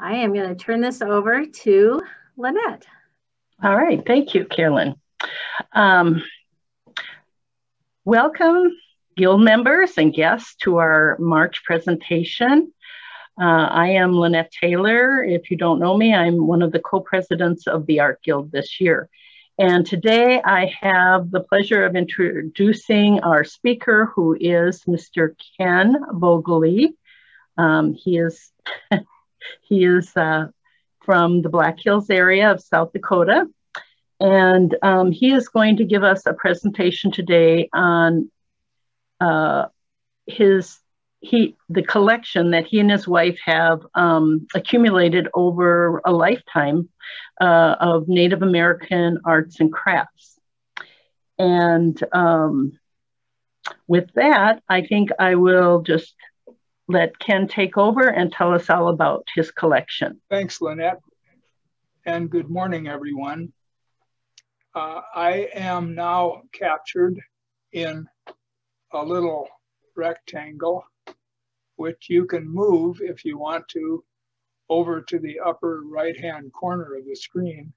I am going to turn this over to Lynette. All right, thank you, Carolyn. Um, welcome, Guild members and guests, to our March presentation. Uh, I am Lynette Taylor. If you don't know me, I'm one of the co-presidents of the Art Guild this year. And today I have the pleasure of introducing our speaker, who is Mr. Ken Vogele. Um, he is he is uh, from the Black Hills area of South Dakota. And um, he is going to give us a presentation today on uh, his he the collection that he and his wife have um, accumulated over a lifetime uh, of Native American arts and crafts. And um, with that, I think I will just let Ken take over and tell us all about his collection. Thanks, Lynette, and good morning, everyone. Uh, I am now captured in a little rectangle, which you can move if you want to over to the upper right-hand corner of the screen.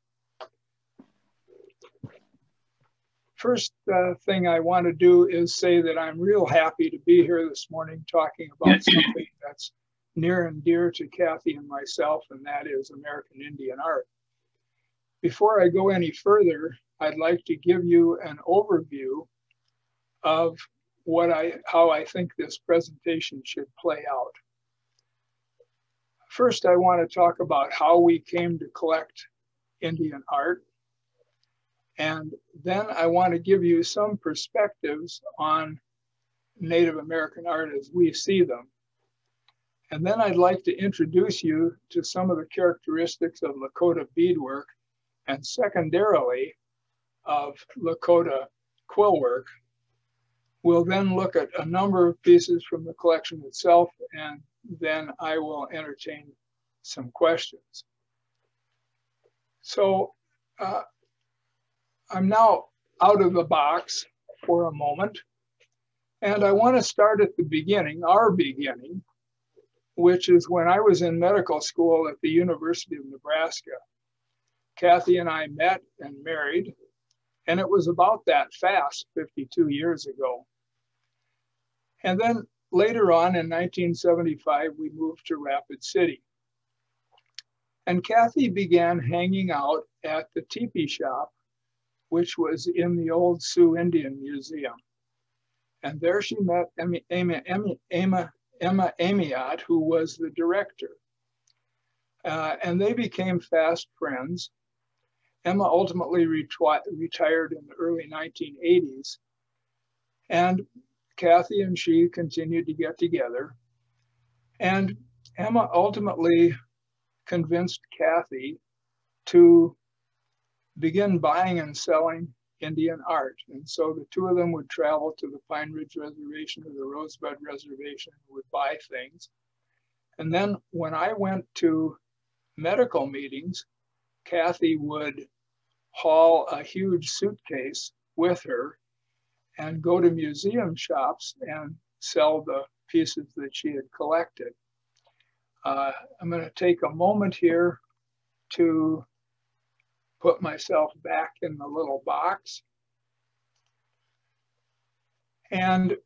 First uh, thing I want to do is say that I'm real happy to be here this morning talking about something that's near and dear to Cathy and myself, and that is American Indian art. Before I go any further, I'd like to give you an overview of what I, how I think this presentation should play out. First, I want to talk about how we came to collect Indian art. And then I want to give you some perspectives on Native American art as we see them. And then I'd like to introduce you to some of the characteristics of Lakota beadwork and secondarily of Lakota quill work. We'll then look at a number of pieces from the collection itself and then I will entertain some questions. So uh, I'm now out of the box for a moment. And I want to start at the beginning, our beginning, which is when I was in medical school at the University of Nebraska. Cathy and I met and married, and it was about that fast 52 years ago. And then later on in 1975, we moved to Rapid City. And Cathy began hanging out at the teepee shop which was in the old Sioux Indian Museum. And there she met Emma, Emma, Emma, Emma Amiotte, who was the director. Uh, and they became fast friends. Emma ultimately reti retired in the early 1980s. And Cathy and she continued to get together. And Emma ultimately convinced Cathy to begin buying and selling Indian art. And so the two of them would travel to the Pine Ridge Reservation or the Rosebud Reservation and would buy things. And then when I went to medical meetings, Cathy would haul a huge suitcase with her and go to museum shops and sell the pieces that she had collected. Uh, I'm going to take a moment here to put myself back in the little box. And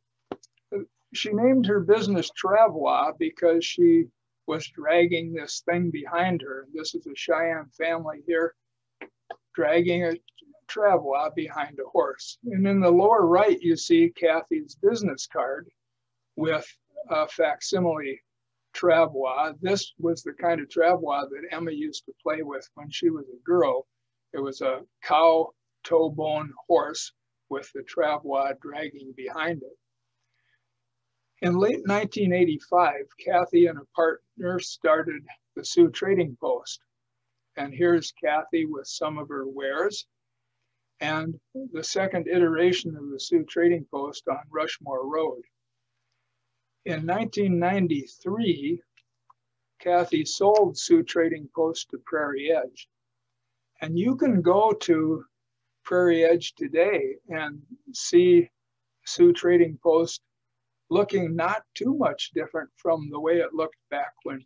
she named her business Travois because she was dragging this thing behind her. This is a Cheyenne family here dragging a Travois behind a horse. And in the lower right, you see Cathy's business card with a facsimile travois. This was the kind of travois that Emma used to play with when she was a girl. It was a cow toe bone horse with the travois dragging behind it. In late 1985, Cathy and a partner started the Sioux Trading Post. And here's Cathy with some of her wares and the second iteration of the Sioux Trading Post on Rushmore Road. In 1993, Cathy sold Sioux Trading Post to Prairie Edge. And you can go to Prairie Edge today and see Sioux Trading Post looking not too much different from the way it looked back when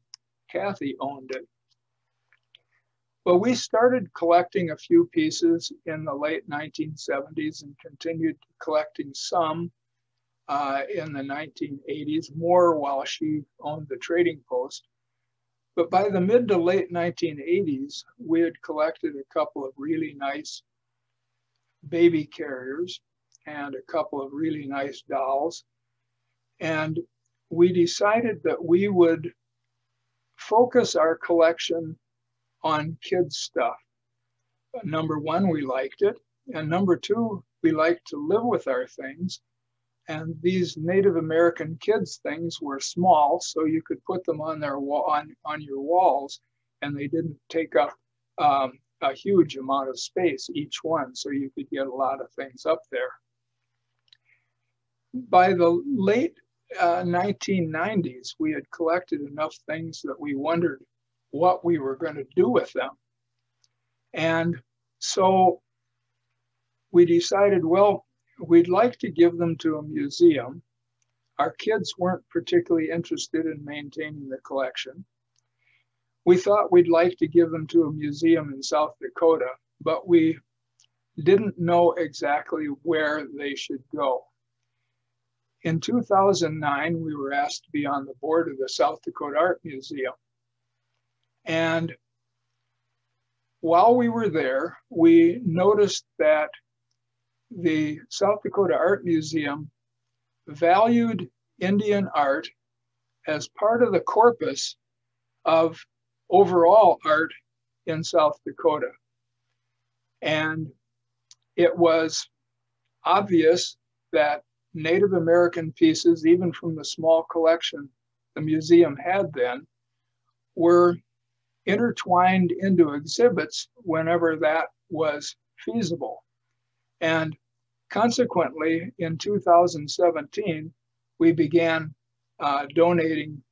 Cathy owned it. But we started collecting a few pieces in the late 1970s and continued collecting some uh, in the 1980s, more while she owned the trading post. But by the mid to late 1980s, we had collected a couple of really nice baby carriers and a couple of really nice dolls. And we decided that we would focus our collection on kids stuff. Number one, we liked it. And number two, we liked to live with our things. And these Native American kids things were small, so you could put them on their wall on, on your walls, and they didn't take up um, a huge amount of space each one, so you could get a lot of things up there. By the late uh, 1990s, we had collected enough things that we wondered what we were going to do with them. And so we decided, well, we'd like to give them to a museum. Our kids weren't particularly interested in maintaining the collection. We thought we'd like to give them to a museum in South Dakota, but we didn't know exactly where they should go. In 2009, we were asked to be on the board of the South Dakota Art Museum. And while we were there, we noticed that the South Dakota Art Museum valued Indian art as part of the corpus of overall art in South Dakota. And it was obvious that Native American pieces, even from the small collection the museum had then, were intertwined into exhibits whenever that was feasible. And consequently, in 2017, we began uh, donating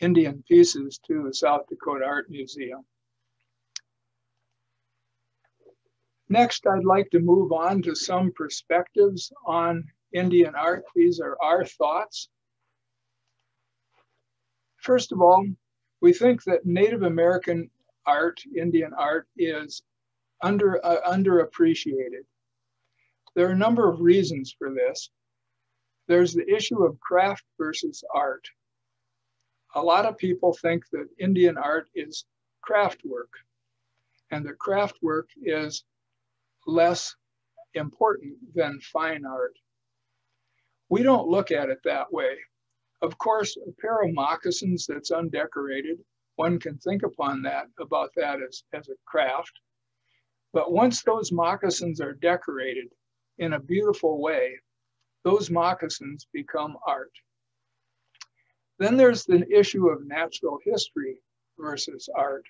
Indian pieces to the South Dakota Art Museum. Next, I'd like to move on to some perspectives on Indian art. These are our thoughts. First of all, we think that Native American art, Indian art, is under uh, underappreciated. There are a number of reasons for this. There's the issue of craft versus art. A lot of people think that Indian art is craft work, and that craft work is less important than fine art. We don't look at it that way. Of course, a pair of moccasins that's undecorated, one can think upon that, about that as, as a craft. But once those moccasins are decorated in a beautiful way, those moccasins become art. Then there's the issue of natural history versus art.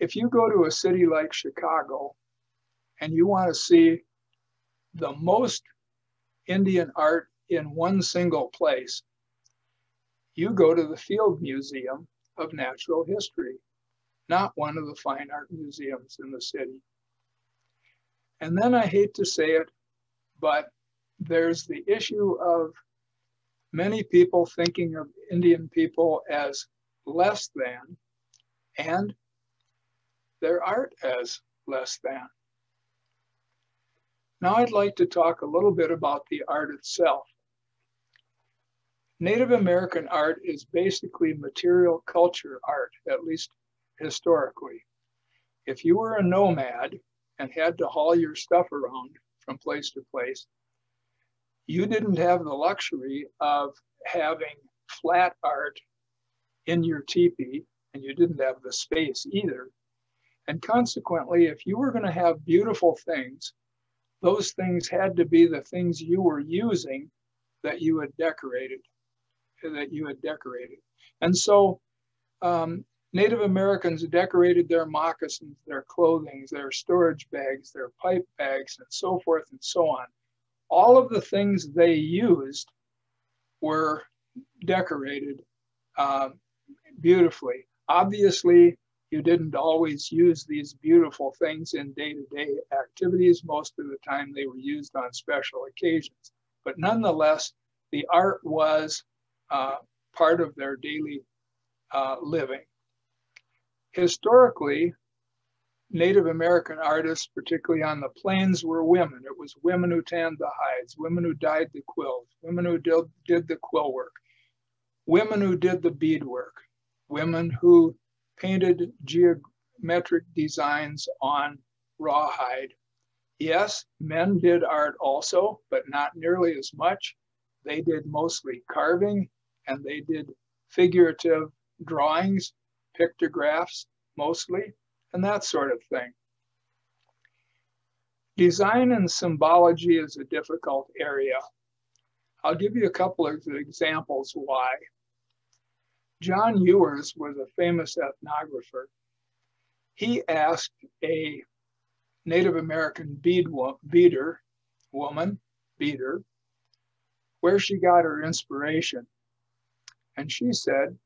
If you go to a city like Chicago and you want to see the most Indian art in one single place, you go to the Field Museum of Natural History, not one of the fine art museums in the city. And then I hate to say it, but there's the issue of many people thinking of Indian people as less than and their art as less than. Now I'd like to talk a little bit about the art itself. Native American art is basically material culture art, at least historically. If you were a nomad and had to haul your stuff around from place to place, you didn't have the luxury of having flat art in your teepee, and you didn't have the space either. And consequently, if you were going to have beautiful things, those things had to be the things you were using that you had decorated that you had decorated. And so um, Native Americans decorated their moccasins, their clothing, their storage bags, their pipe bags, and so forth and so on. All of the things they used were decorated um, beautifully. Obviously, you didn't always use these beautiful things in day to day activities. Most of the time, they were used on special occasions. But nonetheless, the art was uh, part of their daily uh, living. Historically, Native American artists, particularly on the plains, were women. It was women who tanned the hides, women who dyed the quills, women who did, did the quill work, women who did the beadwork, women who painted geometric designs on rawhide. Yes, men did art also, but not nearly as much. They did mostly carving and they did figurative drawings, pictographs mostly, and that sort of thing. Design and symbology is a difficult area. I'll give you a couple of examples why. John Ewers was a famous ethnographer. He asked a Native American bead wo beater, woman, beater, where she got her inspiration. And she said,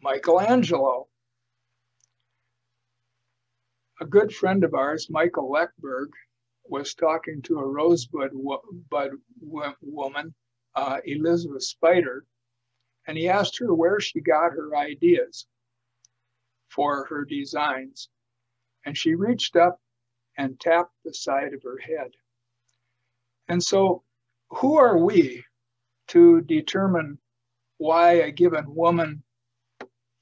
Michelangelo. A good friend of ours, Michael Leckberg, was talking to a rosebud wo bud woman, uh, Elizabeth Spider, and he asked her where she got her ideas for her designs. And she reached up and tapped the side of her head. And so, who are we to determine why a given woman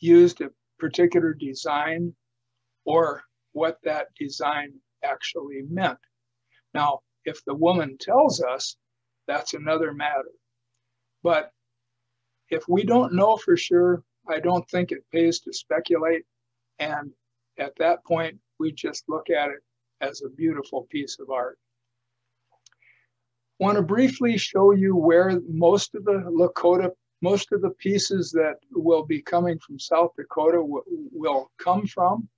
used a particular design or what that design actually meant. Now, if the woman tells us, that's another matter. But if we don't know for sure, I don't think it pays to speculate. And at that point, we just look at it as a beautiful piece of art. Want to briefly show you where most of the Lakota most of the pieces that will be coming from South Dakota will come from.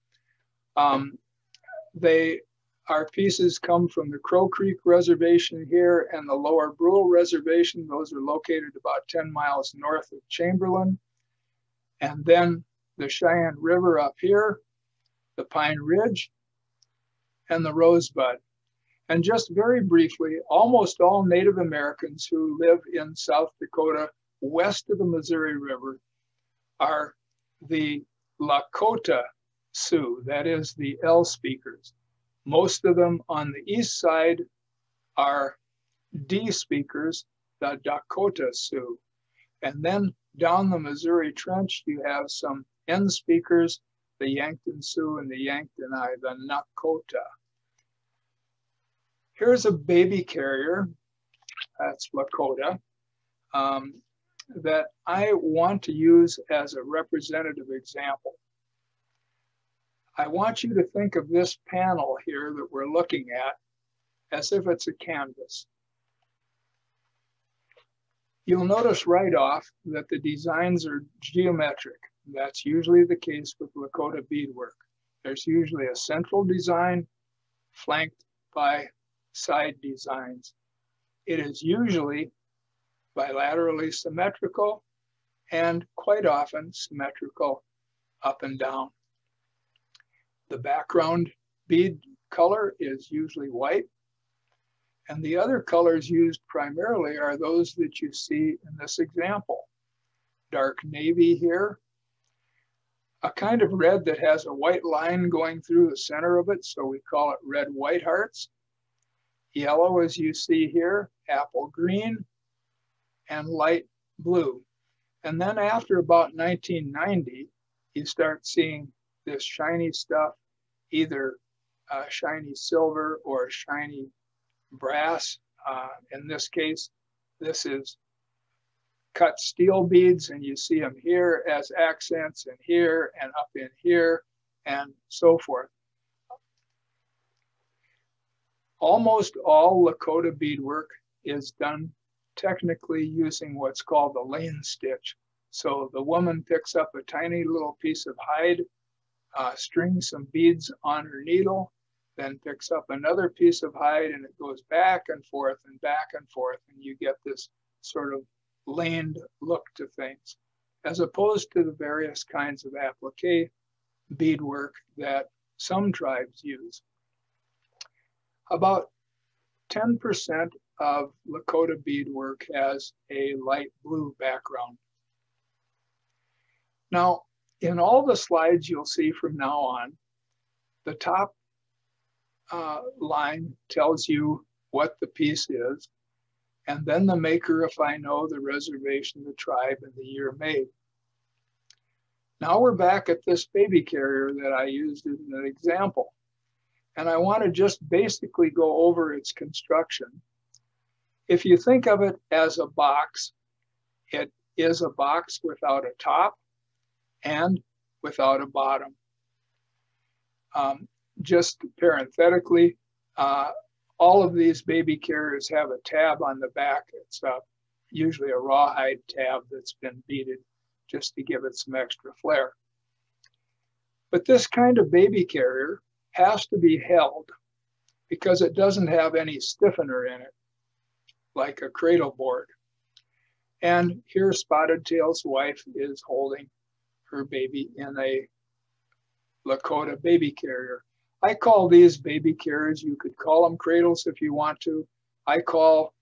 Um, they our pieces come from the Crow Creek Reservation here and the Lower Brule Reservation. Those are located about 10 miles north of Chamberlain. And then the Cheyenne River up here, the Pine Ridge, and the Rosebud. And just very briefly, almost all Native Americans who live in South Dakota west of the Missouri River are the Lakota Sioux, that is the L speakers. Most of them on the east side are D speakers, the Dakota Sioux. And then down the Missouri Trench, you have some N speakers, the Yankton Sioux and the Yanktonai, the Nakota. Here's a baby carrier, that's Lakota. Um, that I want to use as a representative example. I want you to think of this panel here that we're looking at as if it's a canvas. You'll notice right off that the designs are geometric. That's usually the case with Lakota beadwork. There's usually a central design flanked by side designs. It is usually bilaterally symmetrical, and quite often symmetrical up and down. The background bead color is usually white, and the other colors used primarily are those that you see in this example. Dark navy here, a kind of red that has a white line going through the center of it, so we call it red white hearts. Yellow, as you see here, apple green, and light blue. And then after about 1990, you start seeing this shiny stuff, either uh, shiny silver or shiny brass. Uh, in this case, this is cut steel beads, and you see them here as accents, and here, and up in here, and so forth. Almost all Lakota beadwork is done technically using what's called the lane stitch. So the woman picks up a tiny little piece of hide, uh, strings some beads on her needle, then picks up another piece of hide and it goes back and forth and back and forth. And you get this sort of laned look to things, as opposed to the various kinds of applique beadwork that some tribes use. About 10% of Lakota beadwork has a light blue background. Now, in all the slides you'll see from now on, the top uh, line tells you what the piece is, and then the maker if I know the reservation, the tribe, and the year made. Now we're back at this baby carrier that I used as an example. And I want to just basically go over its construction. If you think of it as a box, it is a box without a top and without a bottom. Um, just parenthetically, uh, all of these baby carriers have a tab on the back. It's uh, usually a rawhide tab that's been beaded just to give it some extra flair. But this kind of baby carrier has to be held because it doesn't have any stiffener in it, like a cradle board. And here Spotted Tail's wife is holding her baby in a Lakota baby carrier. I call these baby carriers, you could call them cradles if you want to. I call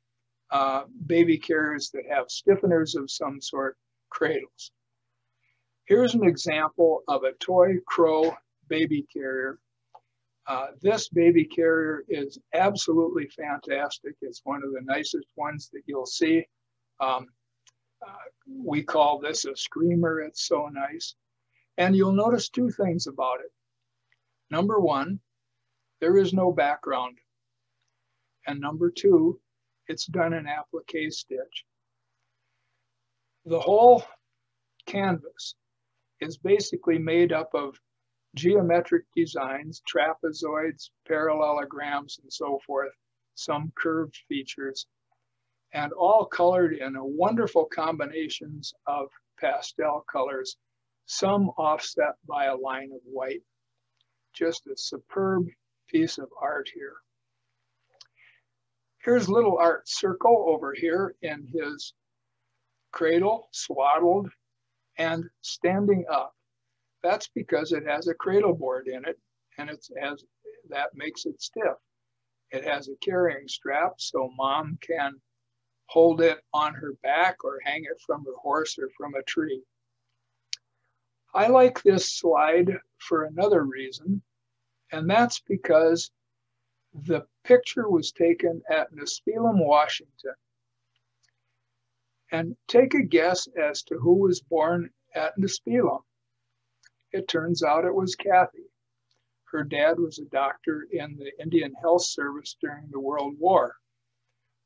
uh, baby carriers that have stiffeners of some sort cradles. Here's an example of a toy crow baby carrier. Uh, this baby carrier is absolutely fantastic. It's one of the nicest ones that you'll see. Um, we call this a screamer. It's so nice. And you'll notice two things about it. Number one, there is no background. And number two, it's done in applique stitch. The whole canvas is basically made up of geometric designs, trapezoids, parallelograms, and so forth, some curved features, and all colored in a wonderful combinations of pastel colors, some offset by a line of white. Just a superb piece of art here. Here's little art circle over here in his cradle, swaddled and standing up. That's because it has a cradle board in it and it's as that makes it stiff. It has a carrying strap so mom can hold it on her back or hang it from her horse or from a tree. I like this slide for another reason, and that's because the picture was taken at Nespelem, Washington. And take a guess as to who was born at Nespelem. It turns out it was Cathy. Her dad was a doctor in the Indian Health Service during the World War.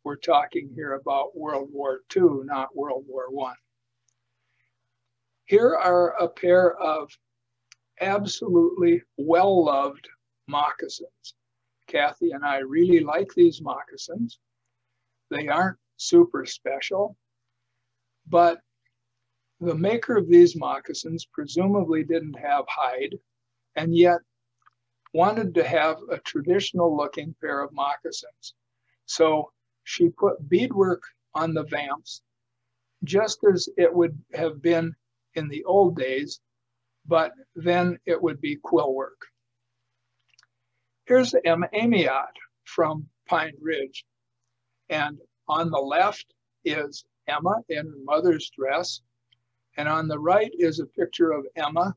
We're talking here about World War II, not World War I. Here are a pair of absolutely well-loved moccasins. Cathy and I really like these moccasins. They aren't super special, but the maker of these moccasins presumably didn't have hide and yet wanted to have a traditional looking pair of moccasins. So she put beadwork on the vamps, just as it would have been in the old days, but then it would be quill work. Here's Emma Amiotte from Pine Ridge. And on the left is Emma in her mother's dress. And on the right is a picture of Emma,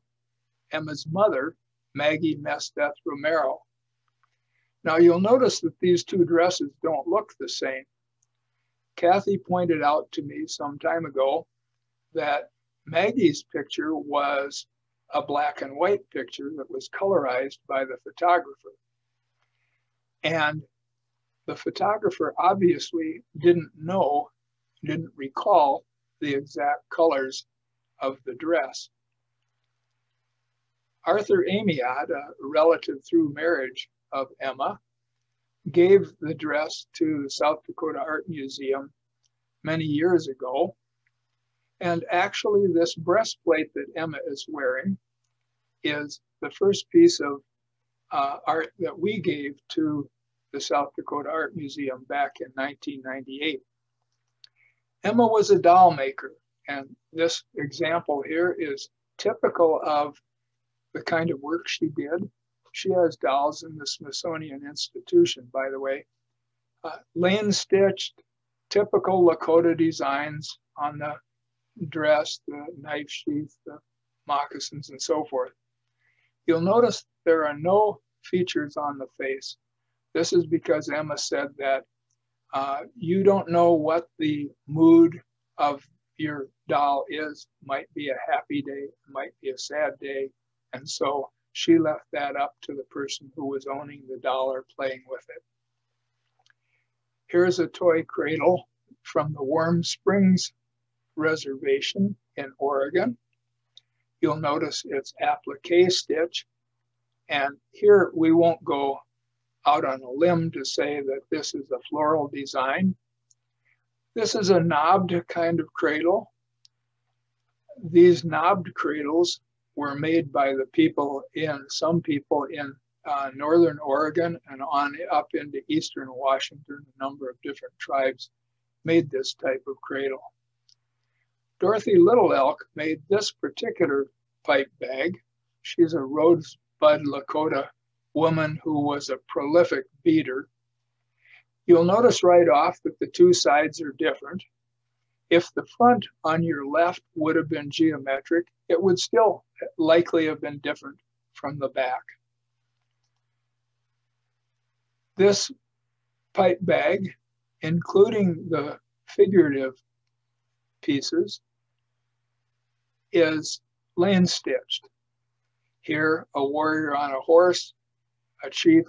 Emma's mother, Maggie Mesteth Romero. Now you'll notice that these two dresses don't look the same. Cathy pointed out to me some time ago that Maggie's picture was a black and white picture that was colorized by the photographer. And the photographer obviously didn't know didn't recall the exact colors of the dress. Arthur Amiotte, a relative through marriage of Emma, gave the dress to the South Dakota Art Museum many years ago. And actually, this breastplate that Emma is wearing is the first piece of uh, art that we gave to the South Dakota Art Museum back in 1998. Emma was a doll maker, and this example here is typical of the kind of work she did. She has dolls in the Smithsonian Institution, by the way. Uh, lane stitched, typical Lakota designs on the dress, the knife sheath, the moccasins, and so forth. You'll notice there are no features on the face. This is because Emma said that uh, you don't know what the mood of your doll is. Might be a happy day, might be a sad day. And so she left that up to the person who was owning the dollar playing with it. Here's a toy cradle from the Warm Springs Reservation in Oregon. You'll notice it's applique stitch. And here we won't go out on a limb to say that this is a floral design. This is a knobbed kind of cradle. These knobbed cradles were made by the people in, some people in uh, northern Oregon and on up into eastern Washington. A number of different tribes made this type of cradle. Dorothy Little Elk made this particular pipe bag. She's a Rosebud Lakota woman who was a prolific beader. You'll notice right off that the two sides are different. If the front on your left would have been geometric, it would still likely have been different from the back. This pipe bag, including the figurative pieces, is lane stitched. Here, a warrior on a horse, a chief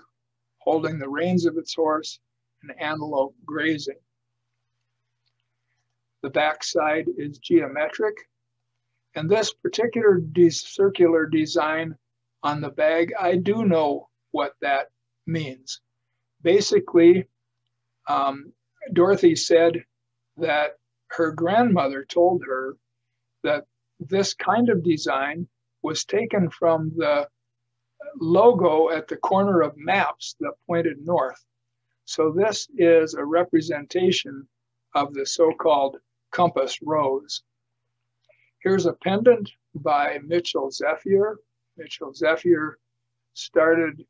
holding the reins of its horse, an antelope grazing. The backside is geometric. And this particular de circular design on the bag, I do know what that means. Basically, um, Dorothy said that her grandmother told her that this kind of design was taken from the logo at the corner of maps that pointed north. So this is a representation of the so-called compass rose. Here's a pendant by Mitchell Zephier. Mitchell Zephier started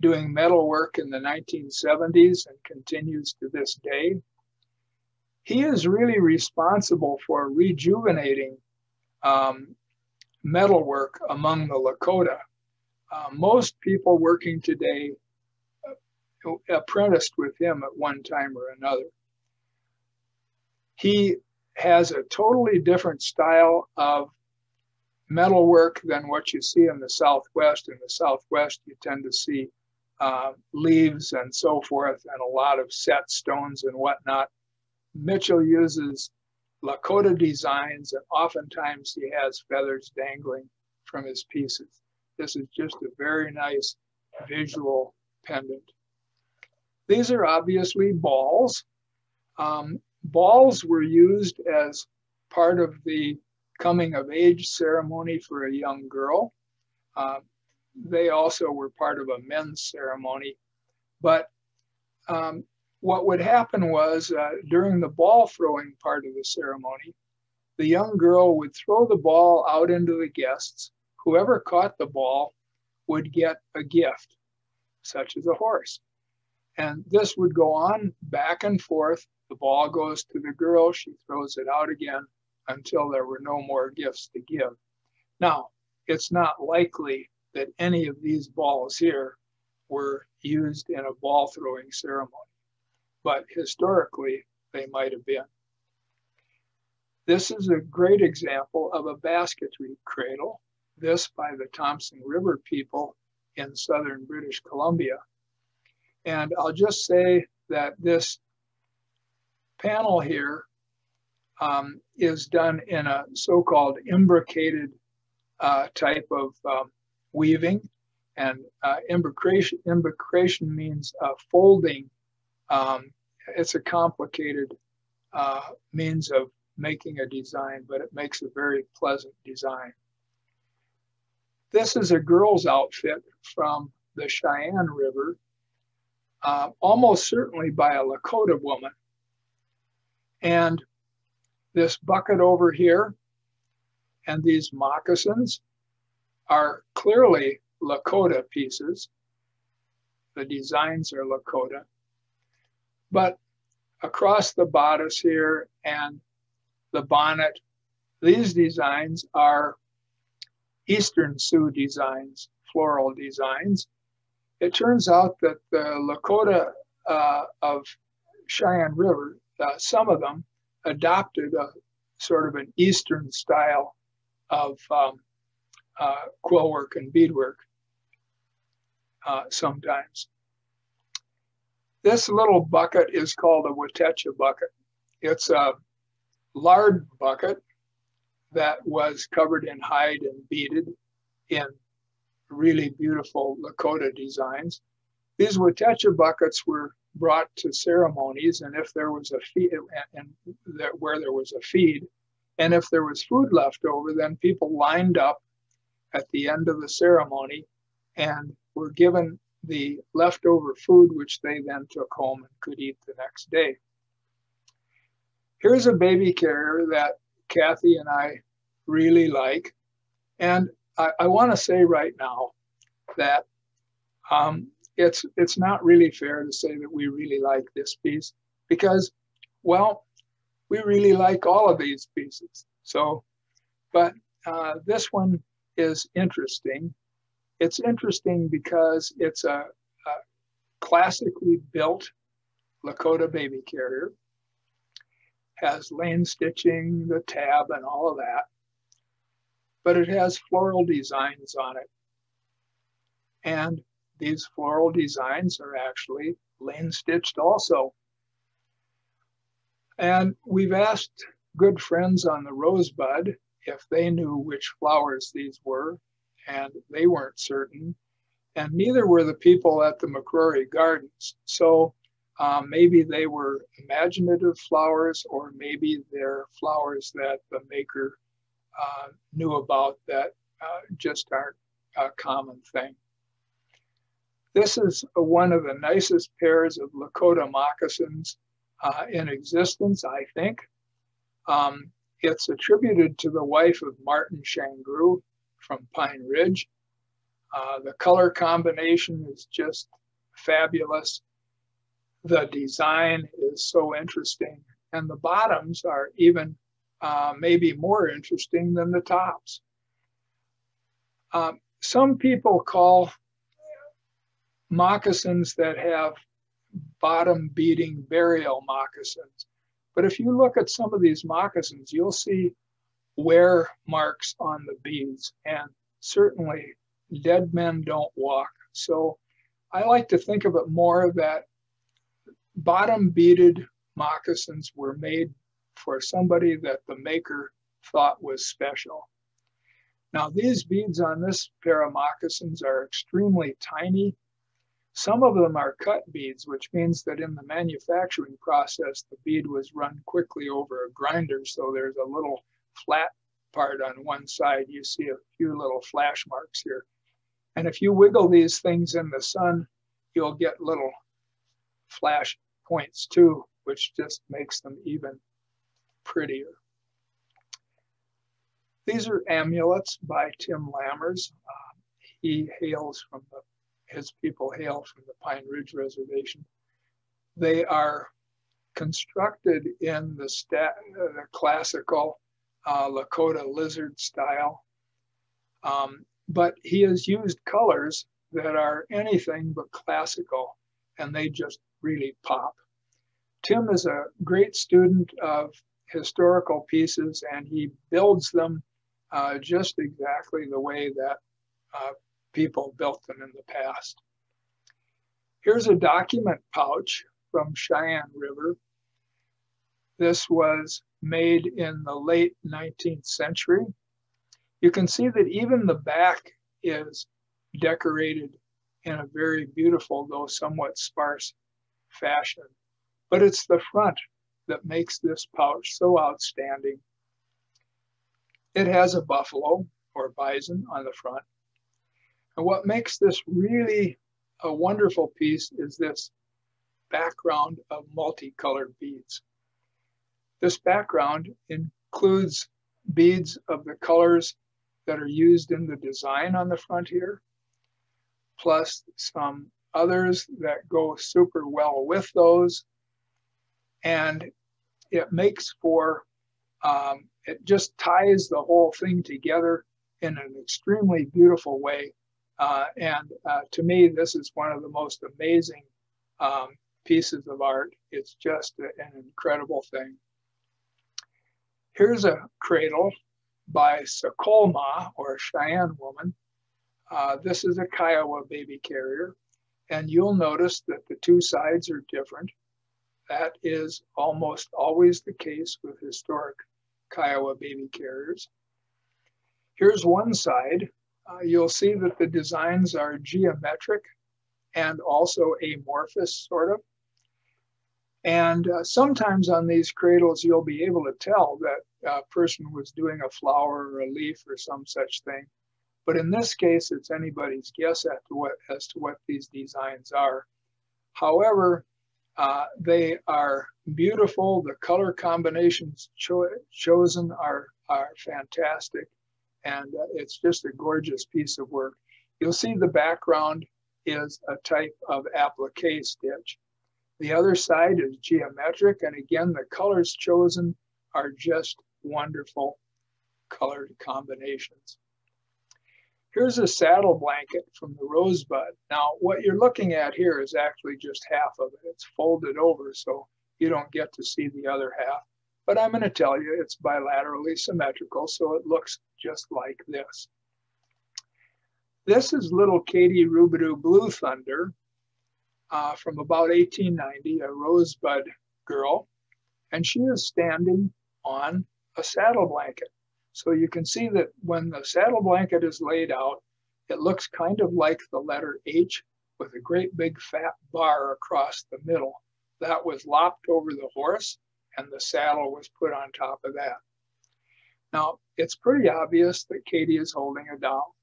doing metal work in the 1970s and continues to this day. He is really responsible for rejuvenating um, metalwork among the Lakota. Uh, most people working today uh, apprenticed with him at one time or another. He has a totally different style of metalwork than what you see in the Southwest. In the Southwest, you tend to see uh, leaves and so forth, and a lot of set stones and whatnot. Mitchell uses Lakota designs, and oftentimes he has feathers dangling from his pieces. This is just a very nice visual pendant. These are obviously balls. Um, balls were used as part of the coming of age ceremony for a young girl. Uh, they also were part of a men's ceremony. But um, what would happen was uh, during the ball throwing part of the ceremony, the young girl would throw the ball out into the guests. Whoever caught the ball would get a gift, such as a horse. And this would go on back and forth. Ball goes to the girl, she throws it out again until there were no more gifts to give. Now, it's not likely that any of these balls here were used in a ball throwing ceremony but historically they might have been. This is a great example of a basketry cradle, this by the Thompson River people in southern British Columbia. And I'll just say that this panel here um, is done in a so-called imbricated uh, type of um, weaving. And uh, imbrication, imbrication means uh, folding um, it's a complicated uh, means of making a design, but it makes a very pleasant design. This is a girl's outfit from the Cheyenne River, uh, almost certainly by a Lakota woman. And this bucket over here and these moccasins are clearly Lakota pieces. The designs are Lakota. But across the bodice here and the bonnet, these designs are Eastern Sioux designs, floral designs. it turns out that the Lakota uh, of Cheyenne River, uh, some of them adopted a sort of an Eastern style of um, uh, quill work and beadwork uh, sometimes. This little bucket is called a Watecha bucket. It's a lard bucket that was covered in hide and beaded in really beautiful Lakota designs. These Watecha buckets were brought to ceremonies, and if there was a feed, and that where there was a feed, and if there was food left over, then people lined up at the end of the ceremony and were given the leftover food, which they then took home and could eat the next day. Here's a baby carrier that Cathy and I really like. And I, I want to say right now that um, it's it's not really fair to say that we really like this piece because, well, we really like all of these pieces. So, but uh, this one is interesting. It's interesting because it's a, a classically built Lakota baby carrier, has lane stitching, the tab, and all of that but it has floral designs on it. And these floral designs are actually lane stitched also. And we've asked good friends on the Rosebud if they knew which flowers these were, and they weren't certain. And neither were the people at the McCrory Gardens. So um, maybe they were imaginative flowers, or maybe they're flowers that the maker uh, knew about that uh, just aren't a common thing. This is one of the nicest pairs of Lakota moccasins uh, in existence, I think. Um, it's attributed to the wife of Martin Shangreau from Pine Ridge. Uh, the color combination is just fabulous. The design is so interesting. And the bottoms are even uh, maybe more interesting than the tops. Um, some people call moccasins that have bottom beading burial moccasins. But if you look at some of these moccasins, you'll see wear marks on the beads. And certainly dead men don't walk. So I like to think of it more that bottom beaded moccasins were made for somebody that the maker thought was special. Now these beads on this pair of moccasins are extremely tiny. Some of them are cut beads, which means that in the manufacturing process, the bead was run quickly over a grinder. So there's a little flat part on one side. You see a few little flash marks here. And if you wiggle these things in the sun, you'll get little flash points too, which just makes them even prettier. These are amulets by Tim Lammers. Uh, he hails from the, his people hail from the Pine Ridge Reservation. They are constructed in the, stat, uh, the classical uh, Lakota lizard style. Um, but he has used colors that are anything but classical and they just really pop. Tim is a great student of historical pieces and he builds them uh, just exactly the way that uh, people built them in the past. Here's a document pouch from Cheyenne River. This was made in the late 19th century. You can see that even the back is decorated in a very beautiful, though somewhat sparse fashion. But it's the front that makes this pouch so outstanding. It has a buffalo or bison on the front. And what makes this really a wonderful piece is this background of multicolored beads. This background includes beads of the colors that are used in the design on the front here, plus some others that go super well with those. And it makes for, um, it just ties the whole thing together in an extremely beautiful way Uh, and uh, to me, this is one of the most amazing um, pieces of art. It's just a, an incredible thing. Here's a cradle by Sakolma, or Cheyenne woman. Uh, this is a Kiowa baby carrier, and you'll notice that the two sides are different. That is almost always the case with historic Kiowa baby carriers. Here's one side. Uh, you'll see that the designs are geometric and also amorphous, sort of. And uh, sometimes on these cradles, you'll be able to tell that a person was doing a flower or a leaf or some such thing. But in this case, it's anybody's guess as to what, as to what these designs are. However, uh, they are beautiful. The color combinations cho chosen are, are fantastic. And uh, it's just a gorgeous piece of work. You'll see the background is a type of applique stitch. The other side is geometric. And again, the colors chosen are just wonderful colored combinations. Here's a saddle blanket from the Rosebud. Now, what you're looking at here is actually just half of it. It's folded over, so you don't get to see the other half. But I'm going to tell you it's bilaterally symmetrical, so it looks just like this. This is little Katie Rubidoux Blue Thunder uh, from about 1890, a Rosebud girl, and she is standing on a saddle blanket. So you can see that when the saddle blanket is laid out, it looks kind of like the letter H with a great big fat bar across the middle. That was lopped over the horse and the saddle was put on top of that. Now, it's pretty obvious that Katie is holding a doll.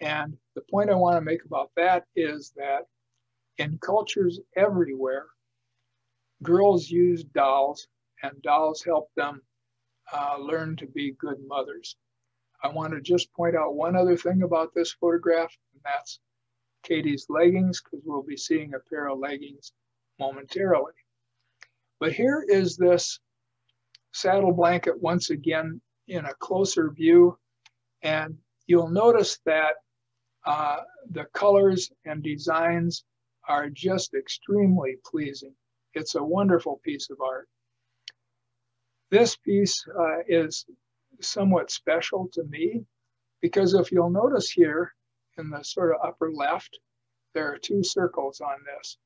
And the point I want to make about that is that in cultures everywhere, girls use dolls and dolls help them uh, learn to be good mothers. I want to just point out one other thing about this photograph, and that's Katie's leggings, because we'll be seeing a pair of leggings momentarily. But here is this saddle blanket once again in a closer view, and you'll notice that uh, the colors and designs are just extremely pleasing. It's a wonderful piece of art. This piece uh, is somewhat special to me because if you'll notice here in the sort of upper left, there are two circles on this.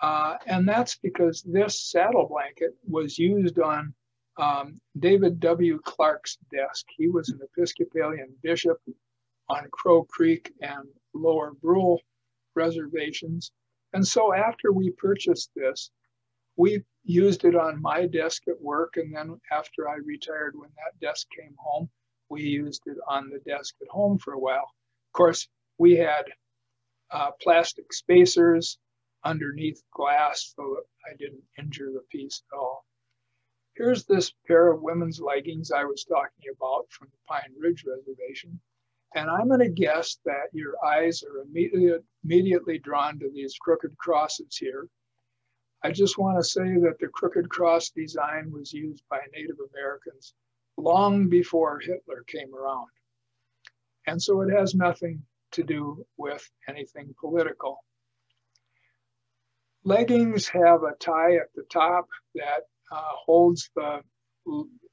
Uh, and that's because this saddle blanket was used on um, David W. Clark's desk. He was an Episcopalian bishop on Crow Creek and Lower Brule reservations. And so after we purchased this, we used it on my desk at work. And then after I retired, when that desk came home, we used it on the desk at home for a while. Of course, we had uh, plastic spacers underneath glass so that I didn't injure the piece at all. Here's this pair of women's leggings I was talking about from the Pine Ridge Reservation. And I'm going to guess that your eyes are immediately, immediately drawn to these crooked crosses here. I just want to say that the crooked cross design was used by Native Americans long before Hitler came around. And so it has nothing to do with anything political. Leggings have a tie at the top that uh, holds the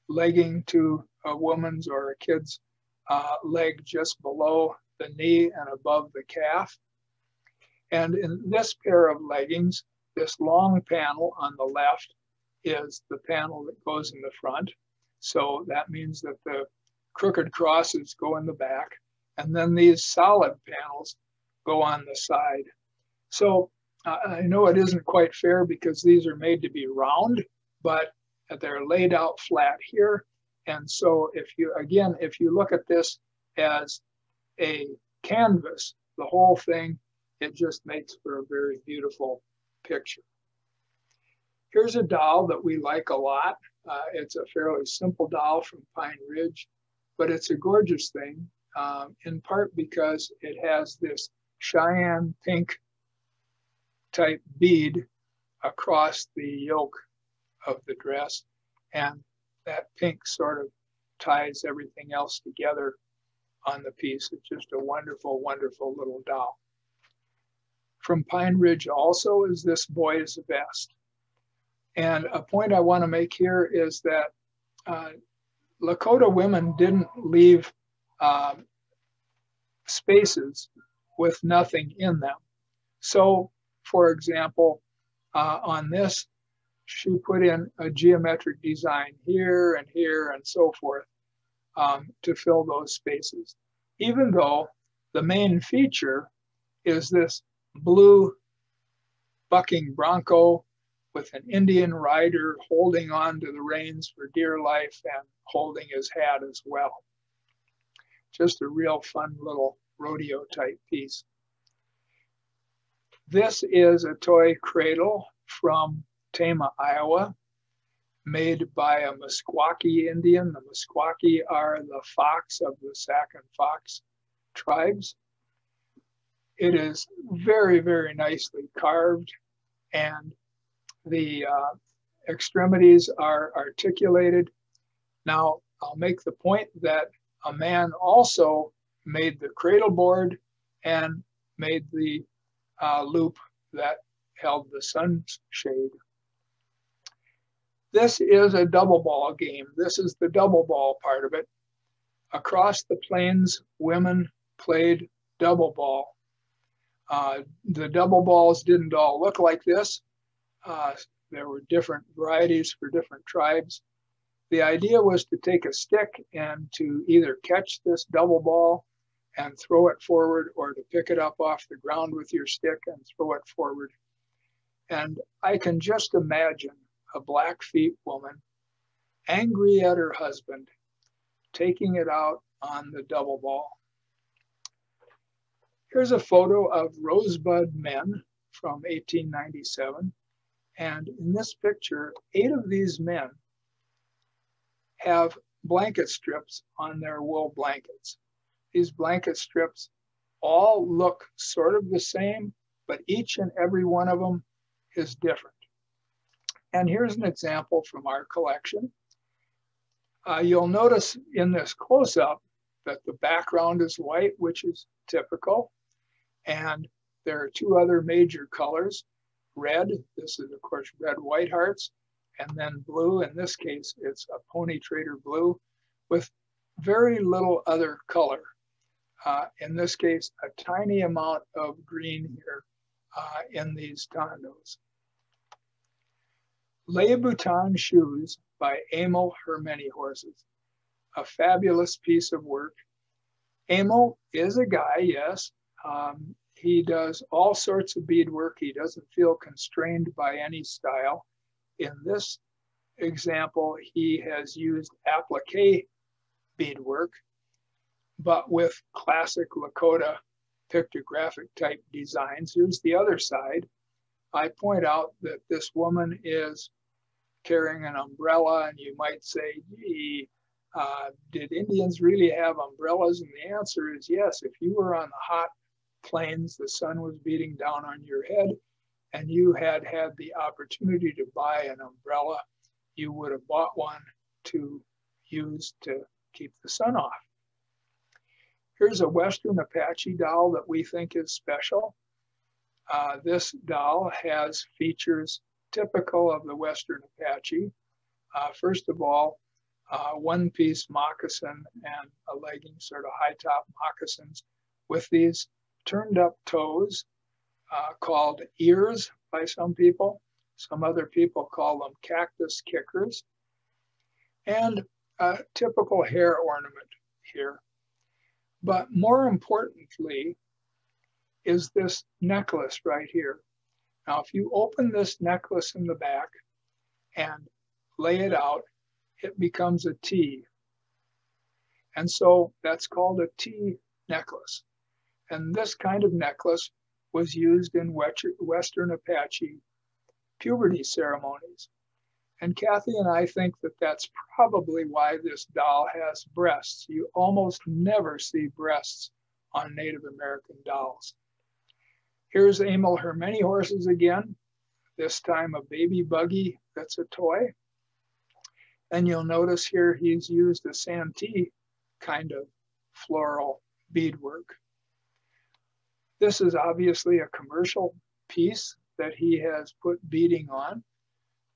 legging to a woman's or a kid's uh, leg just below the knee and above the calf. And in this pair of leggings, this long panel on the left is the panel that goes in the front. So that means that the crooked crosses go in the back. And then these solid panels go on the side. So I know it isn't quite fair because these are made to be round, but they're laid out flat here. And so if you, again, if you look at this as a canvas, the whole thing, it just makes for a very beautiful picture. Here's a doll that we like a lot. Uh, it's a fairly simple doll from Pine Ridge, but it's a gorgeous thing, um, in part because it has this Cheyenne pink type bead across the yoke of the dress. And that pink sort of ties everything else together on the piece. It's just a wonderful, wonderful little doll. From Pine Ridge also is this boy's vest. And a point I want to make here is that uh, Lakota women didn't leave um, spaces with nothing in them. So, for example, uh, on this, she put in a geometric design here and here and so forth um, to fill those spaces. Even though the main feature is this blue bucking bronco with an Indian rider holding on to the reins for dear life and holding his hat as well. Just a real fun little rodeo type piece. This is a toy cradle from Tama, Iowa, made by a Meskwaki Indian. The Meskwaki are the fox of the Sac and Fox tribes. It is very, very nicely carved and the uh, extremities are articulated. Now, I'll make the point that a man also made the cradle board and made the uh, loop that held the sunshade. This is a double ball game. This is the double ball part of it. Across the plains, women played double ball. Uh, the double balls didn't all look like this. Uh, there were different varieties for different tribes. The idea was to take a stick and to either catch this double ball and throw it forward or to pick it up off the ground with your stick and throw it forward. And I can just imagine a Blackfeet woman angry at her husband, taking it out on the double ball. Here's a photo of Rosebud Men from 1897. And in this picture, eight of these men have blanket strips on their wool blankets. These blanket strips all look sort of the same, but each and every one of them is different. And here's an example from our collection. Uh, you'll notice in this close-up that the background is white, which is typical. And there are two other major colors, red, this is of course red white hearts, and then blue, in this case, it's a pony trader blue with very little other color. Uh, in this case, a tiny amount of green here uh, in these tondos. Bouton Shoes by Emil Her Many Horses. A fabulous piece of work. Emil is a guy, yes. Um, he does all sorts of beadwork. He doesn't feel constrained by any style. In this example, he has used applique beadwork, but with classic Lakota pictographic type designs. Here's the other side. I point out that this woman is carrying an umbrella, and you might say, gee, uh, did Indians really have umbrellas? And the answer is yes. If you were on the hot plains, the sun was beating down on your head, and you had had the opportunity to buy an umbrella, you would have bought one to use to keep the sun off. Here's a Western Apache doll that we think is special. Uh, this doll has features typical of the Western Apache. Uh, first of all, uh, one piece moccasin and a legging, sort of high top moccasins with these turned up toes uh, called ears by some people. Some other people call them cactus kickers. And a typical hair ornament here. But more importantly is this necklace right here. Now, if you open this necklace in the back and lay it out, it becomes a T. And so that's called a T necklace. And this kind of necklace was used in Western Apache puberty ceremonies. And Cathy and I think that that's probably why this doll has breasts. You almost never see breasts on Native American dolls. Here's Emil Her Many Horses again, this time a baby buggy that's a toy. And you'll notice here he's used a Santee kind of floral beadwork. This is obviously a commercial piece that he has put beading on.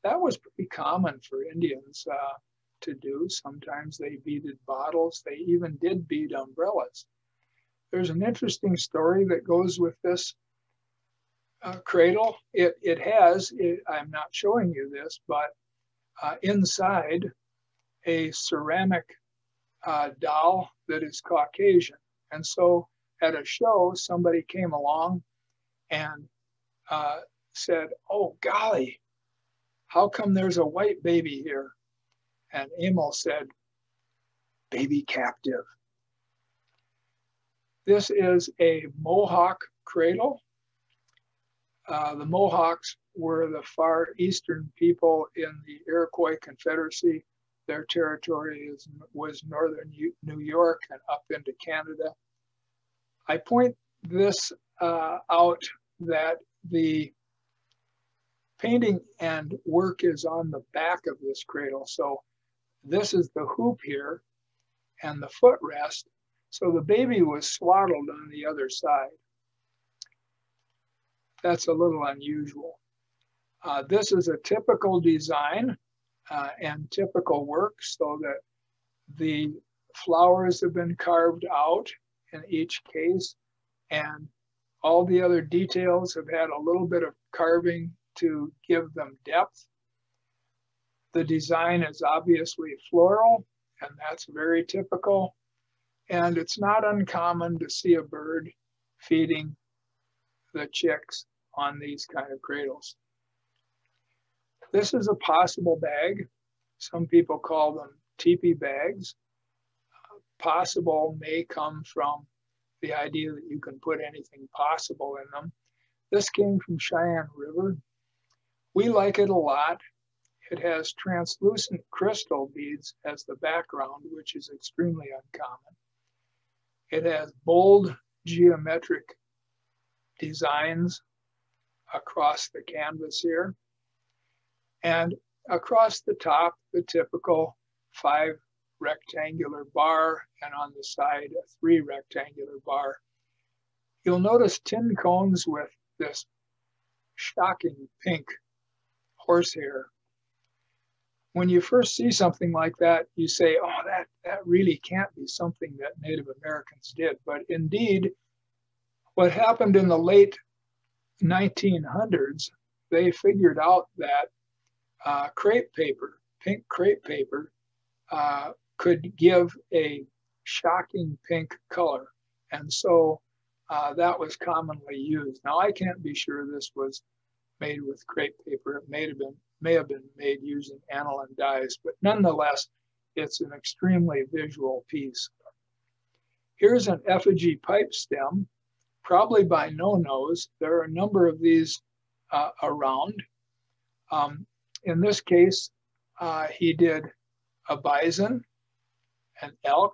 That was pretty common for Indians uh, to do. Sometimes they beaded bottles. They even did bead umbrellas. There's an interesting story that goes with this uh, cradle. It, it has, it, I'm not showing you this, but uh, inside a ceramic uh, doll that is Caucasian. And so at a show, somebody came along and uh, said, Oh, golly, how come there's a white baby here? And Emil said, Baby captive. This is a Mohawk cradle. Uh, the Mohawks were the far eastern people in the Iroquois Confederacy. Their territory is, was northern New York and up into Canada. I point this uh, out that the painting and work is on the back of this cradle. So this is the hoop here and the footrest. So the baby was swaddled on the other side. That's a little unusual. Uh, this is a typical design uh, and typical work so that the flowers have been carved out in each case and all the other details have had a little bit of carving to give them depth. The design is obviously floral and that's very typical. And it's not uncommon to see a bird feeding the chicks on these kind of cradles. This is a possible bag. Some people call them teepee bags. Possible may come from the idea that you can put anything possible in them. This came from Cheyenne River. We like it a lot. It has translucent crystal beads as the background, which is extremely uncommon. It has bold geometric designs across the canvas here. And across the top, the typical five rectangular bar, and on the side, a three rectangular bar. You'll notice tin cones with this shocking pink horsehair. When you first see something like that, you say, oh, that, that really can't be something that Native Americans did. But indeed, what happened in the late 1900s, they figured out that uh, crepe paper, pink crepe paper, uh, could give a shocking pink color. And so uh, that was commonly used. Now I can't be sure this was made with crepe paper. It may have been may have been made using aniline dyes, but nonetheless, it's an extremely visual piece. Here's an effigy pipe stem, probably by no-nos. There are a number of these uh, around. Um, in this case, uh, he did a bison, an elk,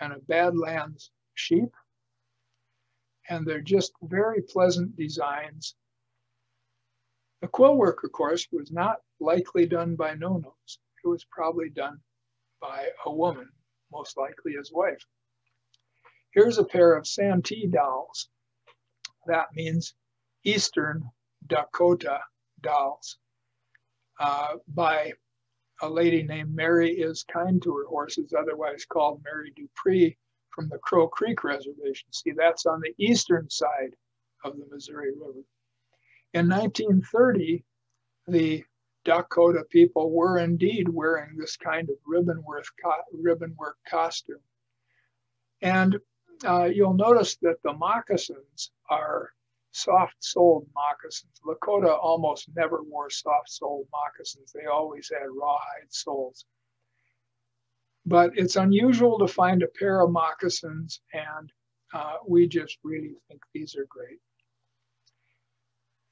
and a Badlands sheep. And they're just very pleasant designs. The quill work, of course, was not likely done by no-nos. It was probably done by a woman, most likely his wife. Here's a pair of Santee dolls. That means Eastern Dakota dolls uh, by a lady named Mary is kind to her horses, otherwise called Mary Dupree from the Crow Creek Reservation. See, that's on the eastern side of the Missouri River. In 1930, the Dakota people were indeed wearing this kind of ribbon, co ribbon work costume. And uh, you'll notice that the moccasins are soft-soled moccasins. Lakota almost never wore soft-soled moccasins. They always had rawhide soles. But it's unusual to find a pair of moccasins, and uh, we just really think these are great.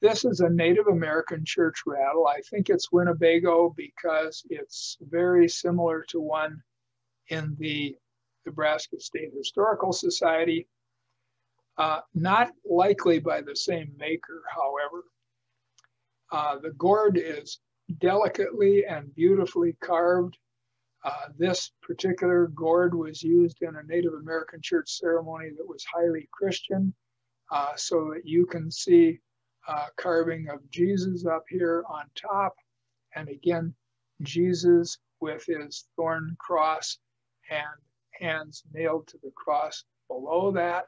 This is a Native American church rattle. I think it's Winnebago because it's very similar to one in the Nebraska State Historical Society. Uh, not likely by the same maker, however. Uh, the gourd is delicately and beautifully carved. Uh, this particular gourd was used in a Native American church ceremony that was highly Christian, uh, so that you can see uh, carving of Jesus up here on top, and again, Jesus with his thorn cross and hands nailed to the cross below that,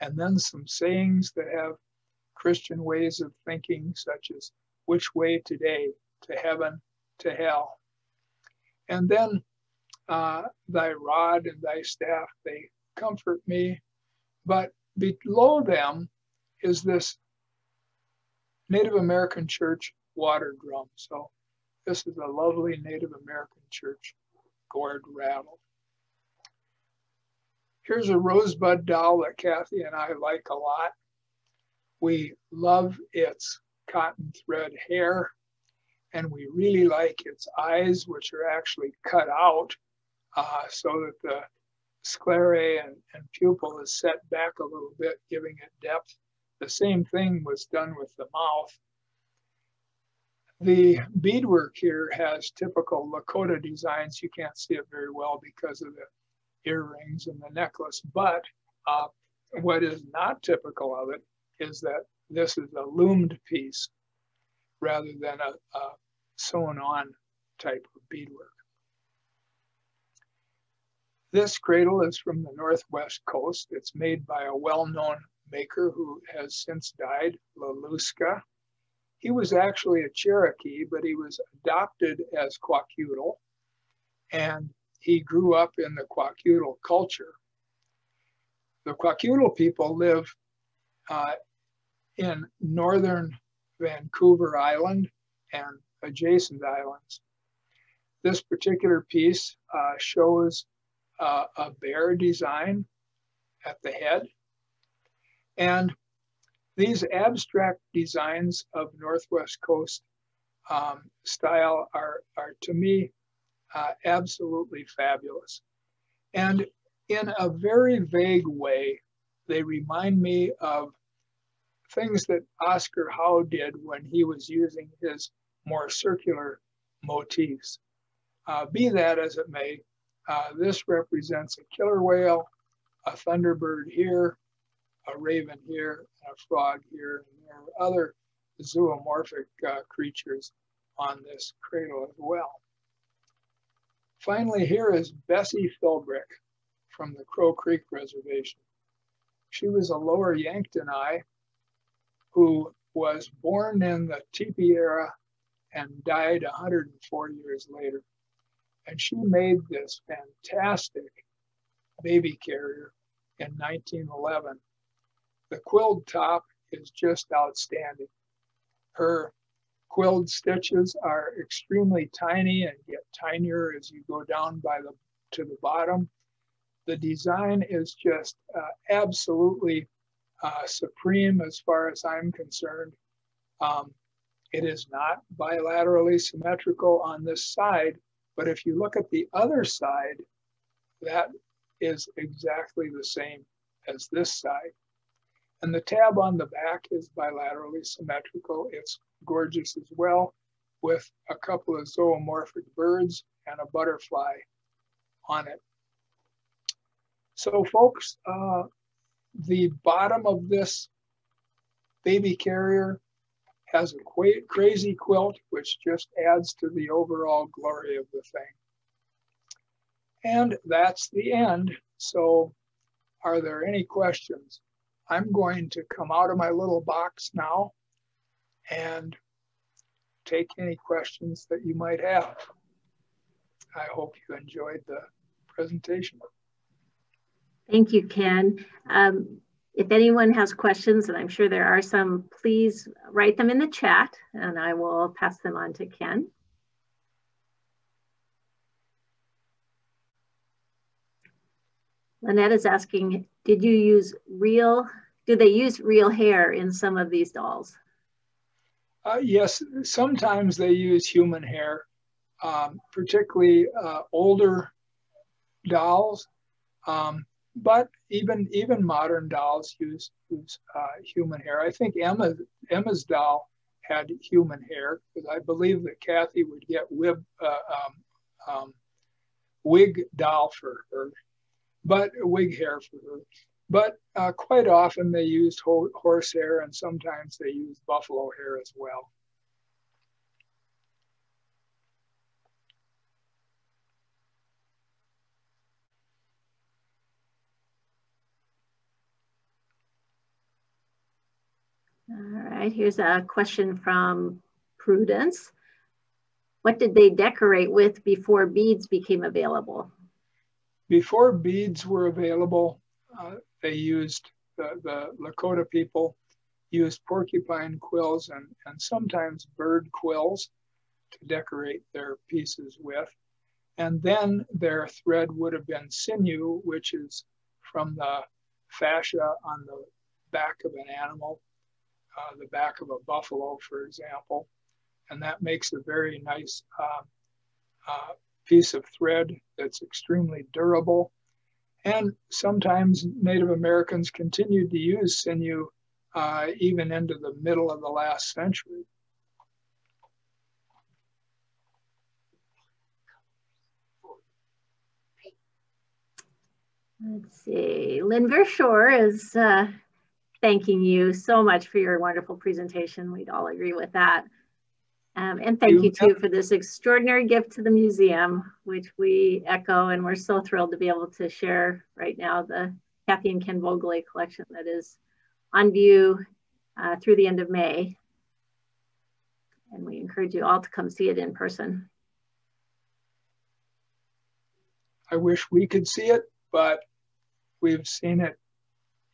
and then some sayings that have Christian ways of thinking, such as which way today, to heaven, to hell. And then uh, thy rod and thy staff, they comfort me. But below them is this Native American church water drum. So this is a lovely Native American church gourd rattle. Here's a rosebud doll that Cathy and I like a lot. We love its cotton thread hair and we really like its eyes, which are actually cut out uh, so that the sclerae and, and pupil is set back a little bit, giving it depth. The same thing was done with the mouth. The beadwork here has typical Lakota designs. You can't see it very well because of the earrings and the necklace, but uh, what is not typical of it is that this is a loomed piece rather than a, a sewn on type of beadwork. This cradle is from the Northwest coast. It's made by a well-known maker who has since died, Lelooska. He was actually a Cherokee, but he was adopted as Kwakiutl, and he grew up in the Kwakiutl culture. The Kwakiutl people live uh, in northern Vancouver Island and adjacent islands. This particular piece uh, shows uh, a bear design at the head. And these abstract designs of Northwest Coast um, style are, are, to me, uh, absolutely fabulous. And in a very vague way, they remind me of things that Oscar Howe did when he was using his more circular motifs. Uh, be that as it may, uh, this represents a killer whale, a thunderbird here, a raven here, and a frog here. And there are other zoomorphic uh, creatures on this cradle as well. Finally, here is Bessie Philbrick from the Crow Creek Reservation. She was a lower Yanktonai who was born in the teepee era and died 104 years later. And she made this fantastic baby carrier in 1911. The quilled top is just outstanding. Her quilled stitches are extremely tiny and get tinier as you go down by the to the bottom. The design is just uh, absolutely uh, supreme as far as I'm concerned. Um, it is not bilaterally symmetrical on this side, but if you look at the other side, that is exactly the same as this side. And the tab on the back is bilaterally symmetrical. It's gorgeous as well with a couple of zoomorphic birds and a butterfly on it. So folks, uh, the bottom of this baby carrier has a crazy quilt, which just adds to the overall glory of the thing. And that's the end. So are there any questions? I'm going to come out of my little box now and take any questions that you might have. I hope you enjoyed the presentation. Thank you, Ken. Um, if anyone has questions, and I'm sure there are some, please write them in the chat and I will pass them on to Ken. Lynette is asking, did you use real, do they use real hair in some of these dolls? Uh, yes, sometimes they use human hair, um, particularly uh, older dolls. Um, but even even modern dolls use use uh, human hair. I think Emma Emma's doll had human hair because I believe that Cathy would get wib uh, um, um, wig doll for her, but wig hair for her. But uh, quite often they used ho horse hair and sometimes they used buffalo hair as well. All right, here's a question from Prudence. What did they decorate with before beads became available? Before beads were available, uh, they used, the, the Lakota people used porcupine quills and, and sometimes bird quills to decorate their pieces with. And then their thread would have been sinew, which is from the fascia on the back of an animal uh, the back of a buffalo, for example. And that makes a very nice uh, uh, piece of thread that's extremely durable. And sometimes Native Americans continued to use sinew uh, even into the middle of the last century. Let's see. Lynn Verschoor is uh, thanking you so much for your wonderful presentation. We'd all agree with that. Um, and thank you too for this extraordinary gift to the museum, which we echo and we're so thrilled to be able to share right now the Cathy and Ken Vogele collection that is on view uh, through the end of May. And we encourage you all to come see it in person. I wish we could see it, but we've seen it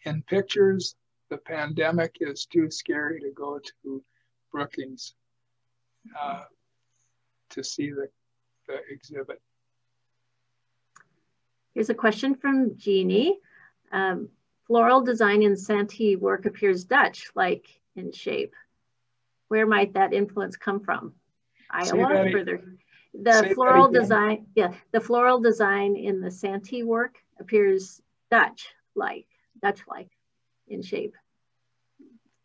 in pictures the pandemic is too scary to go to Brookings uh, to see the, the exhibit. Here's a question from Jeannie. Um, floral design in Santee work appears Dutch-like in shape. Where might that influence come from? Iowa further. The floral design, yeah, the floral design in the Santee work appears Dutch-like, Dutch-like in shape?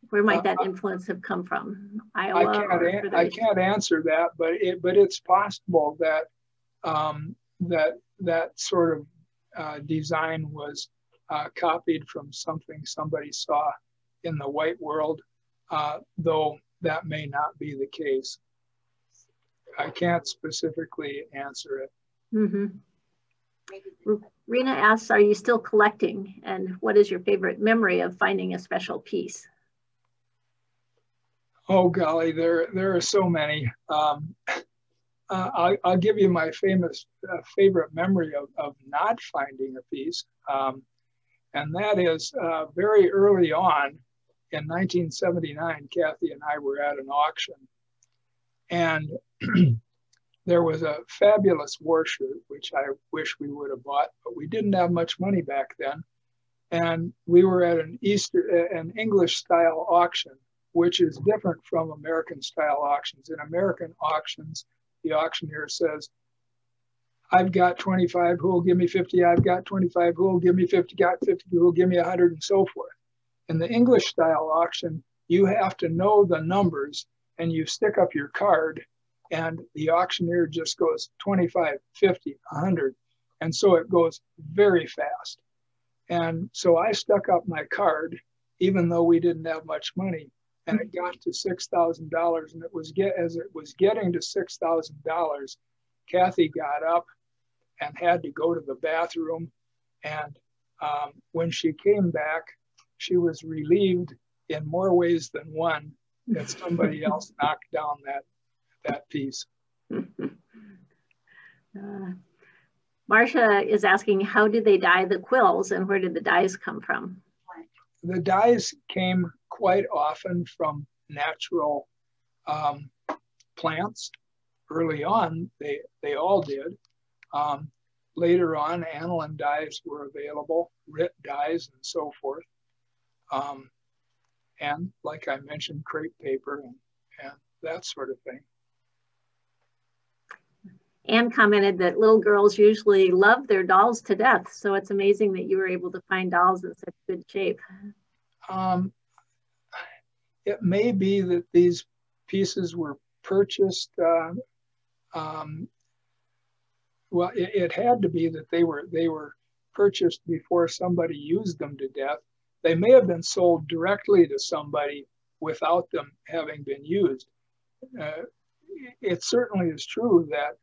Where might that uh, influence have come from? Iowa. I can't. I can't answer that, but it but it's possible that um, that that sort of uh, design was uh, copied from something somebody saw in the white world, uh, though that may not be the case. I can't specifically answer it. Mm -hmm. Rena asks, are you still collecting? And what is your favorite memory of finding a special piece? Oh golly, there there are so many. Um, uh, I'll, I'll, give you my famous uh, favorite memory of, of not finding a piece, um, and that is uh, very early on in 1979. Cathy and I were at an auction, and there was a fabulous war shirt, which I wish we would have bought, but we didn't have much money back then. And we were at an Easter, an English style auction, which is different from American style auctions. In American auctions, the auctioneer says, I've got 25, who will give me 50? I've got 25, who will give me 50? Got 50, who will give me 100, and so forth. In the English style auction, you have to know the numbers and you stick up your card and the auctioneer just goes 25, 50, 100. And so it goes very fast. And so I stuck up my card, even though we didn't have much money, and it got to $6,000. And it was get as it was getting to $6,000, Cathy got up and had to go to the bathroom. And um, when she came back, she was relieved in more ways than one that somebody else knocked down that that piece. uh, Marcia is asking, how did they dye the quills and where did the dyes come from? The dyes came quite often from natural um, plants. Early on, they, they all did. Um, later on, aniline dyes were available, RIT dyes and so forth. Um, and like I mentioned, crepe paper and, and that sort of thing. Anne commented that little girls usually love their dolls to death. So it's amazing that you were able to find dolls in such good shape. Um, it may be that these pieces were purchased uh, um, well, it, it had to be that they were they were purchased before somebody used them to death. They may have been sold directly to somebody without them having been used. Uh, it certainly is true that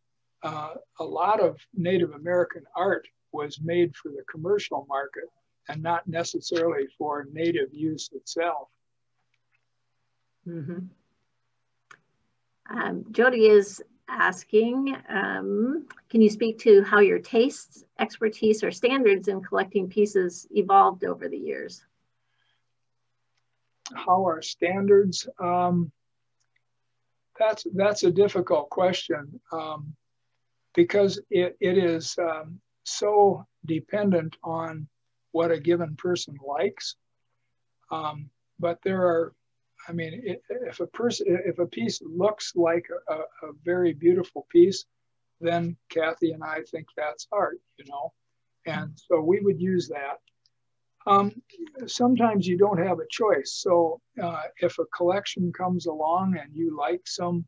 uh, a lot of Native American art was made for the commercial market and not necessarily for native use itself. Mm-hmm. Um, Jody is asking, um, can you speak to how your tastes, expertise, or standards in collecting pieces evolved over the years? How our standards? Um, that's that's a difficult question um, because it, it is um, so dependent on what a given person likes. Um, but there are, I mean, if a person, if a piece looks like a, a, very beautiful piece, then Cathy and I think that's art, you know, and so we would use that. Um, sometimes you don't have a choice. So uh, if a collection comes along and you like some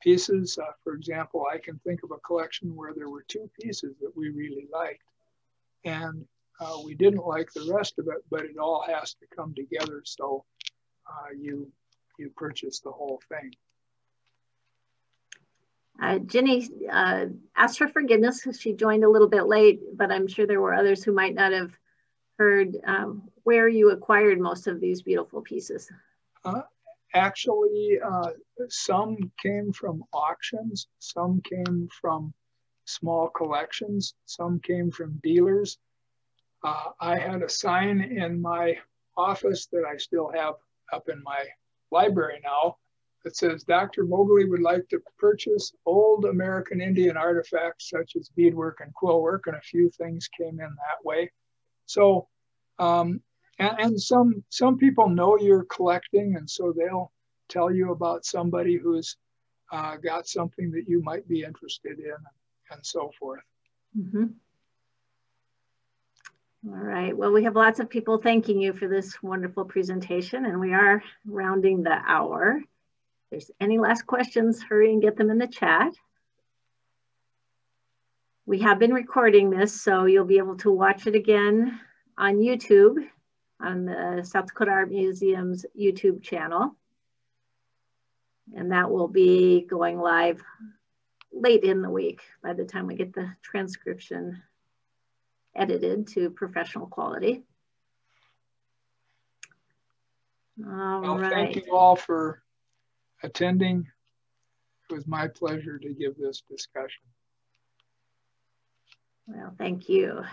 pieces, uh, for example, I can think of a collection where there were two pieces that we really liked. And uh, we didn't like the rest of it, but it all has to come together. So uh, you you purchase the whole thing. Uh, Jenny uh, asked for forgiveness because she joined a little bit late, but I'm sure there were others who might not have heard um, where you acquired most of these beautiful pieces. Uh, actually, uh, some came from auctions, some came from small collections, some came from dealers, uh, I had a sign in my office that I still have up in my library now that says Dr. Vogele would like to purchase old American Indian artifacts such as beadwork and quillwork, and a few things came in that way. So, um, and, and some some people know you're collecting, and so they'll tell you about somebody who's uh, got something that you might be interested in, and so forth. Mm -hmm. All right. Well, we have lots of people thanking you for this wonderful presentation, and we are rounding the hour. If there's any last questions, hurry and get them in the chat. We have been recording this, so you'll be able to watch it again on YouTube, on the South Dakota Art Museum's YouTube channel. And that will be going live late in the week by the time we get the transcription edited to professional quality. All well, right. Thank you all for attending. It was my pleasure to give this discussion. Well, thank you.